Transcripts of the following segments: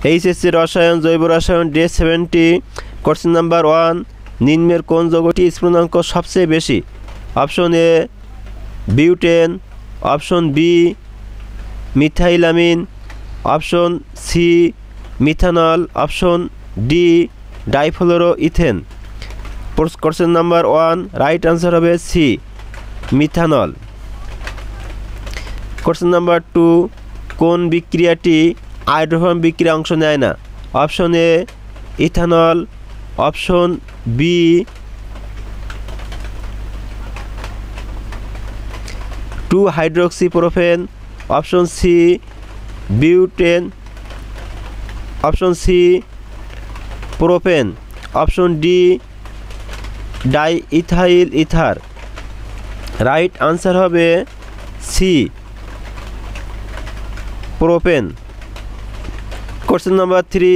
HSC রসায়ন জৈব রসায়ন day seventy question number one নিম্নের কোন যৌগটি স্ফুটনাঙ্ক সবচেয়ে বেশি? Option A butane option B methylamine option C methanol option D difluoro ethane question number one right answer হবে C methanol question number two কোন বিক্রিয়াটি হাইড্রোফর্ম বিক্রিয়া অংশ নেয় না। Option A, ethanol. Option B two hydroxy hydroxypropane option C, butane. Option C, propane. Option D diethyl ether. Right answer হবে C, propane. Question number three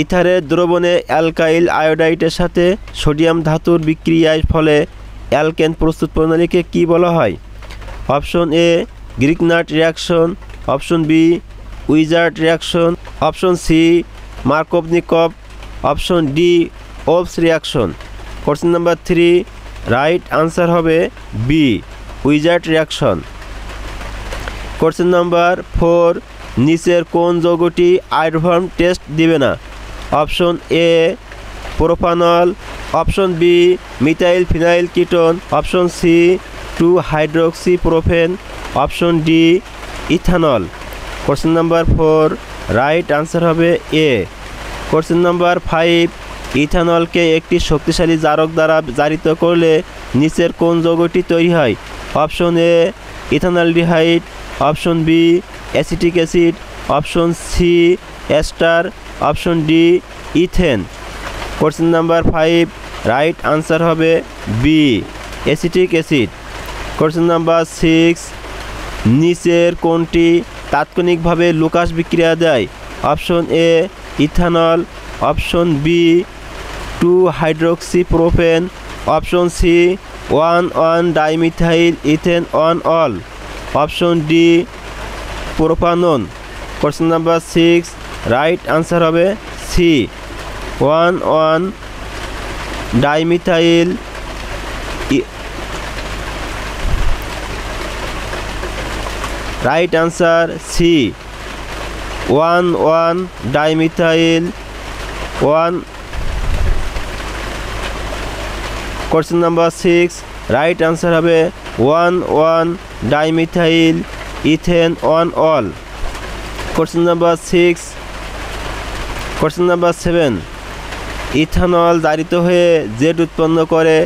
ইথারের দ্রবণে alkyl আয়োডাইটের সাথে sodium ধাতুর বিক্রিয়ার ফলে অ্যালকেন প্রস্তুত প্রণালীকে কি বলা হয়? Option A grignard reaction option B, wizard reaction option C, Markovnikov. Option D ওপস reaction question number three, right answer হবে B, wizard reaction question number four নিচের কোন যৌগটি আইরফর্ম টেস্ট দিবে না? Option A, propanol. Option B, methyl phenyl ketone. Option C, two hydroxy propane option D, ethanol. Question number four, right answer হবে A. Question number five, ইথানলকে একটি শক্তিশালী জারক দ্বারা জারিত করলে নিচের কোন যৌগটি তৈরি হয়? Option A, ethanaldehyde. Option B acetic acid, option C ester option D ethane. Question number five, right answer হবে B, acetic acid. Question number six, নিচের কোনটি তাৎক্ষণিকভাবে লুকাস বিক্রিয়া দেয়? Option A, ethanol, option B, two hydroxy propane option C, one one dimethyl ethanol. Option D propanone question number six right answer হবে C one one dimethyl right answer C one one dimethyl one question number six right answer হবে one one dimethyl ethanol. Question number six question number seven ethanol জারিত হয়ে jet উৎপন্ন করে,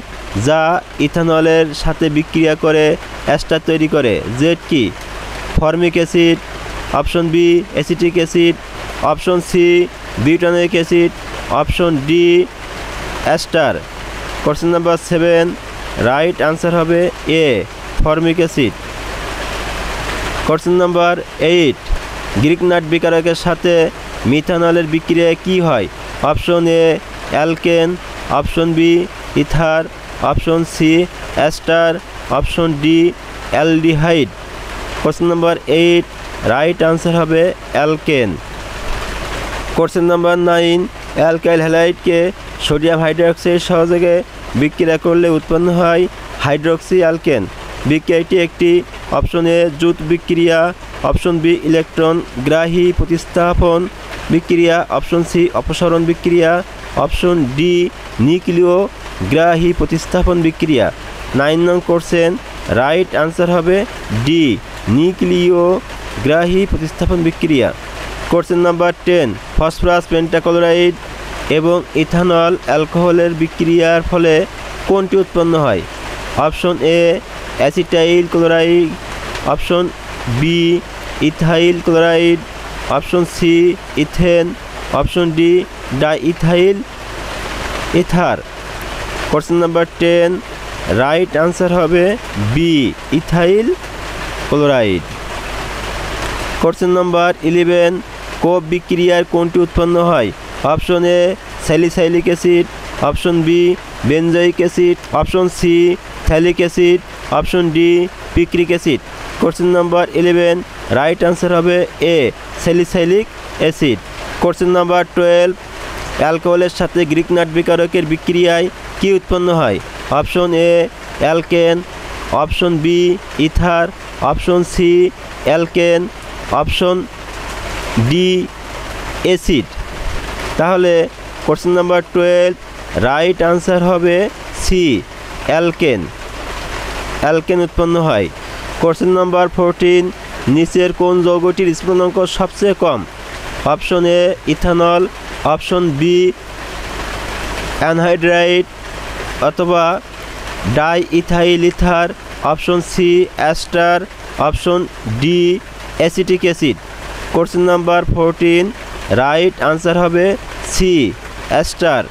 যা ইথানলের সাথে বিক্রিয়া করে অ্যাস্টার তৈরি করে। জেট কি? Formic acid, option B acetic acid, option C butanoic acid, option D ester question number seven right answer হবে A, formic acid. Question number eight, grignard বিকারকের সাথে মিথানলের বিক্রিয়া কি হয়? Option A, alkane, option B, ether, option C ester option D, aldehyde. Question number eight, right answer হবে alkane. Question number nine, alkyl হ্যালাইডকে sodium hydroxide সহযোগে বিক্রিয়া করলে উৎপন্ন হয় হাইড্রোক্সি অ্যালকেন বিক্রিয়াটি একটি অপশন এ জুট বিক্রিয়া, অপশন বি ইলেকট্রন গ্রাহী প্রতিস্থাপন বিক্রিয়া, অপশন সি অপসারণ বিক্রিয়া, অপশন ডি নিউক্লিয় গ্রাহী প্রতিস্থাপন বিক্রিয়া। নাইন নং কোশ্চেন, রাইট আনসার হবে ডি, নিউক্লিয় গ্রাহী প্রতিস্থাপন বিক্রিয়া। Question number ten, phosphorus, pentachloride এবং ইথানল অ্যালকোহলের বিক্রিয়ার ফলে কোনটি উৎপন্ন হয়? Option A, acetyl chloride option B ethyl chloride, option C ethane, option D diethyl ether. Question number ten right answer হবে B ethyl chloride. Question number eleven Kolbe বিক্রিয়ার কোনটি উৎপন্ন হয়? Option A salicylic acid option B benzoic acid option C phthalic acid option D picric acid. Question number eleven right answer হবে A salicylic acid question number twelve অ্যালকোহলের সাথে Greek nut বিকারকের বিক্রিয়ায় কী উৎপন্ন হয়? Option A alkane option B ether option C alkane option D acid তাহলে question number twelve right answer হবে C alkane alkane উৎপন্ন হয়। কোশ্চেন নাম্বার ফোরটিন নিচের কোন যৌগটির স্ফুটনাঙ্ক সবচেয়ে কম? Option A, ethanol, option B, anhydride, অথবা diethyl ether option C ester option D, acetic acid. Question number fourteen right answer হবে C ester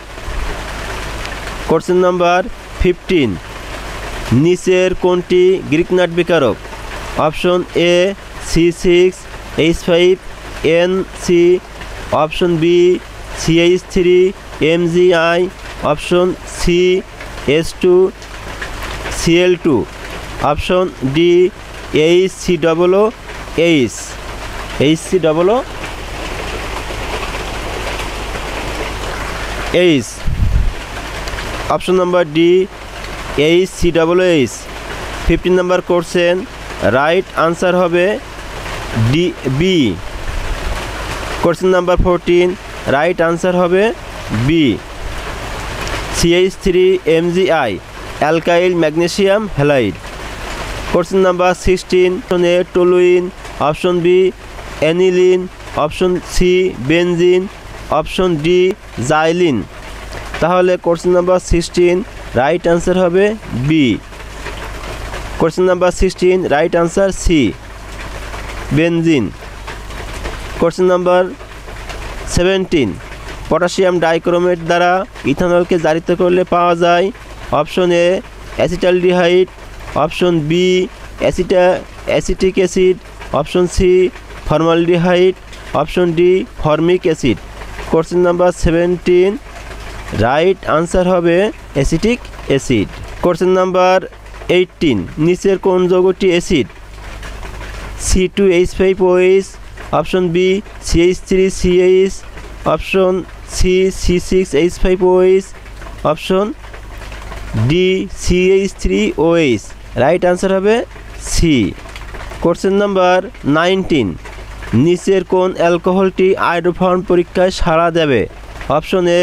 question number fifteen নিচের কোনটি Greek nut বিকারক? Option A, C six, H five, N, C. Option B CH three, M G I. Option C, S two CL two. Option D, H C double O H. H C double O H. Option number D H C double H fifteen number question right answer হবে D B question number fourteen right answer হবে B CH three MGI alkyl magnesium halide question number sixteen A toluene option B aniline option C benzene option D xylene তাহলে question number sixteen right answer হবে B question number sixteen right answer C benzene question number seventeen potassium dichromate দ্বারা ইথানলকে জারিত করলে পাওয়া যায় option A acetaldehyde option B অ্যাসিটা acetic acid option C formaldehyde option D formic acid question number seventeen right answer হবে acetic acid. Question number eighteen নিচের কোন যৌগটি acid? C two H five OH option B CH three C CH option C C six H five OH option D CH three OH right answer হবে C question number nineteen নিচের কোন অ্যালকোহলটি iodoform পরীক্ষায় সাড়া দেবে? Option A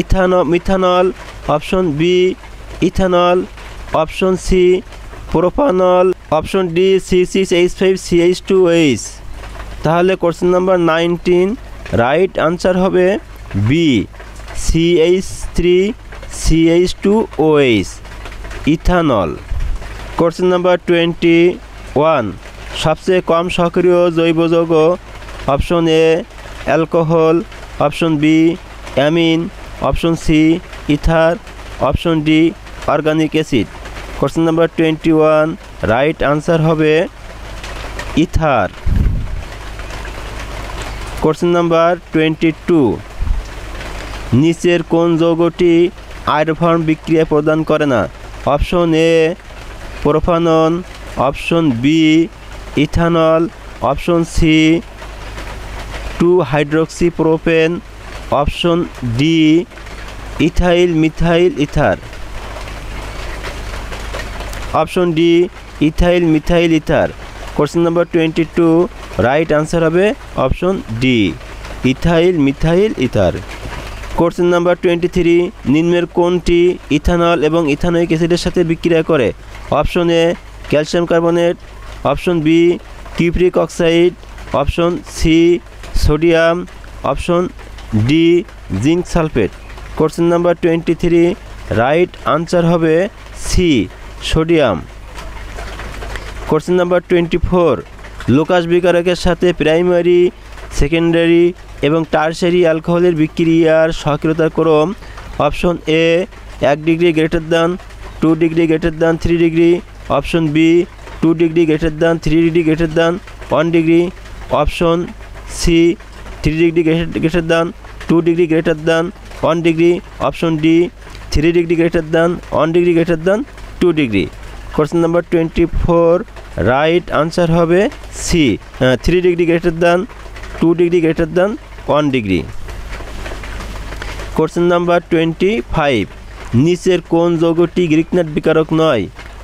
ইথানো methanol option B, ethanol, option C, propanol, option D, C six H five, C, H two, H. তাহলে question number nineteen, right answer হবে B, C, H three, C, H two, O, H, ethanol. Question number twenty one, সবচেয়ে কম সক্রিয় জৈব যৌগ, option A, alcohol, option B, amine, option C ether option D, organic acid. Question number twenty one, right answer হবে ether. Question number twenty two, নিচের কোন যৌগটি আয়রফর্ম বিক্রিয়া প্রদান করে না? Option A propanone option B, ethanol. Option C, two hydroxy propane option D ethyl, methyl, ether. Option D ethyl, methyl, ether. Question number twenty two right answer হবে option D ethyl, methyl, ether. Question number twenty three নিম্নের কোনটি ethanol এবং ethanoic অ্যাসিডের সাথে বিক্রিয়া করে? Option A calcium carbonate. Option B cupric oxide. Option C sodium. Option D zinc sulphate. Question number twenty three right answer হবে C sodium question number twenty four Lucas বিকারকের সাথে primary secondary এবং tertiary অ্যালকোহলের বিক্রিয়ার সক্রিয়তার ক্রম option A এক degree greater than two degree greater than three degree option B two degree greater than three degree greater than one degree option C three degree greater than two degree greater than one degree option D three degree greater than one degree greater than two degree question number twenty four right answer হবে C three degree greater than two degree greater than one degree question number twenty five নিচের কোন যৌগটি গ্রিকনাট বিকারক নয়?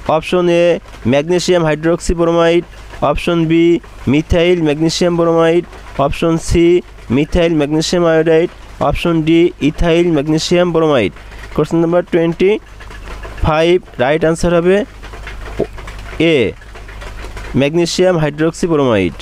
Option A magnesium hydroxy bromide option B methyl magnesium bromide option C methyl magnesium iodide option D, ethyl magnesium bromide. Question number twenty five right answer হবে A, magnesium hydroxy bromide.